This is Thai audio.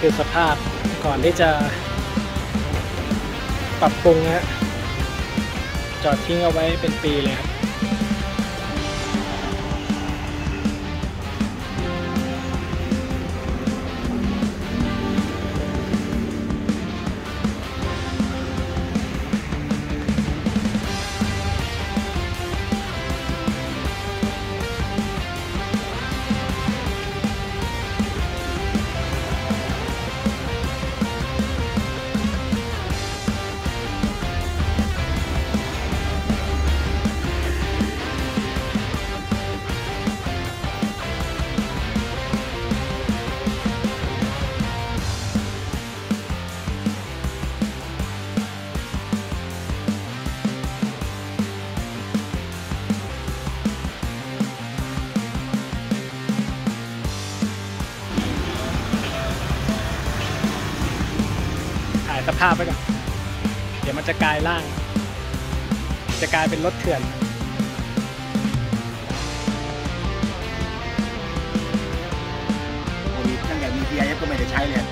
คือสภาพก่อนที่จะ ปรับปรุงนะฮะจอดทิ้งเอาไว้เป็นปีเลยครับ สภาพไว้ก่อนเดี๋ยวมันจะกลายร่าง จะกลายเป็นรถเถื่อนโอ้ยตั้งแต่มี GIF ก็ไม่ได้ใช้เลย